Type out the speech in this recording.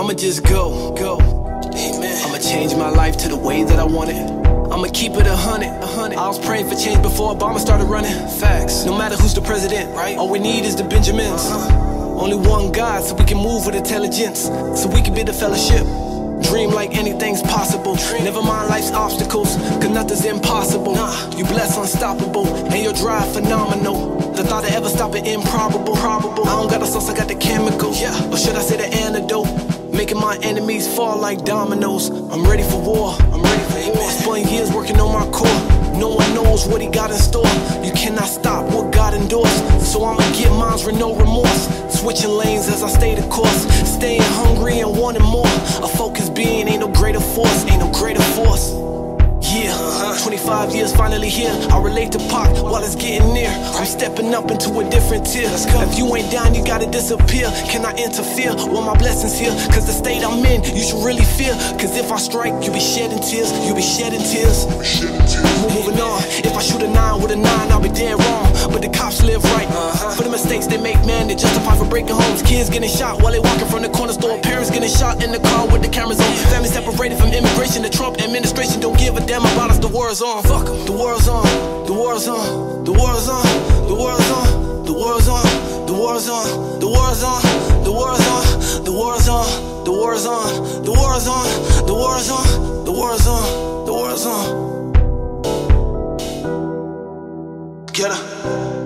I'ma just go, go. Amen. I'ma change my life to the way that I want it. I'ma keep it a hundred, a hundred. I was praying for change before Obama started running. Facts. No matter who's the president, right? All we need is the Benjamins. Uh-huh. Only one God, so we can move with intelligence, so we can be the fellowship. Dream like anything's possible. Never mind life's obstacles, cause nothing's impossible. Nah, you blessed unstoppable, and your drive phenomenal. The thought of ever stopping improbable. Probable. I don't got the sauce, I my enemies fall like dominoes. I'm ready for war. I'm ready for war. Spent years working on my core. No one knows what he got in store. You cannot stop what God endorsed. So I'ma get mines with no remorse. Switching lanes as I stay the course. Staying hungry and wanting more. A focused being ain't no greater force. 25 years finally here. I relate to Pac while it's getting near. I'm stepping up into a different tier. If you ain't down, you gotta disappear. Can I interfere? Well, my blessings here. Cause the state I'm in, you should really fear. Cause if I strike, you'll be shedding tears. You'll be shedding tears. Moving on. If I shoot a nine with a nine, I'll be dead wrong. But the cops live right. Uh-huh. For the mistakes they make, man, they justify for breaking homes. Kids getting shot while they walking from the corner store. Parents getting shot in the car with the cameras on. Family separated from immigration. The Trump administration don't give a damn about us. The war's on. Fuck 'em. The war's on. The war's on. The war's on. The war's on. The war's on. The war's on. The war's on. The war's on. The war's on. The war's on. The war's on. The war's on. The war's on. The war's on. Get her.